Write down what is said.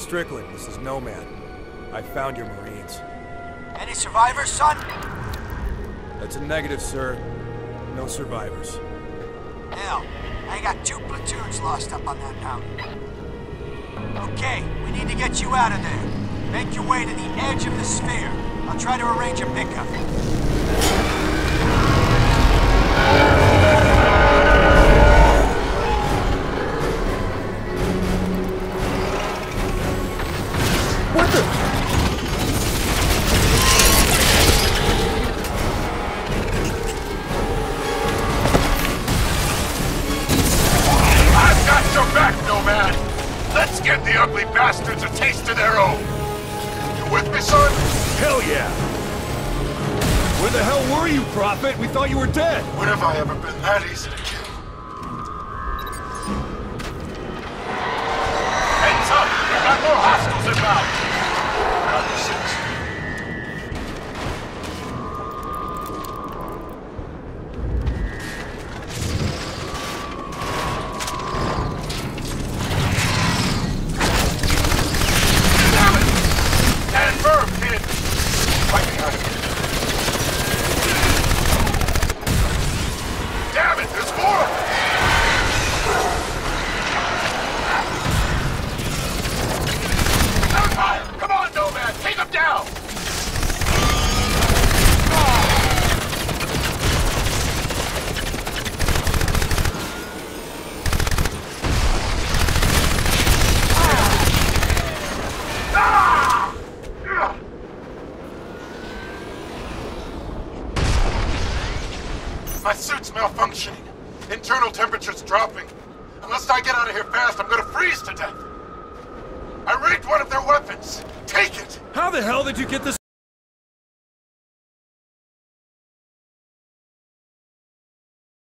Strickland, this is Nomad. I found your Marines. Any survivors, son? That's a negative, sir. No survivors. Hell, I got two platoons lost up on that mountain. Okay, we need to get you out of there. Make your way to the edge of the sphere. I'll try to arrange a pickup. Taste of their own! You with me, son? Hell yeah! Where the hell were you, Prophet? We thought you were dead! When have I ever been that easy to kill? Heads up! We got more hostiles inbound! My suit's malfunctioning. Internal temperature's dropping. Unless I get out of here fast, I'm gonna freeze to death. I rigged one of their weapons. Take it! How the hell did you get this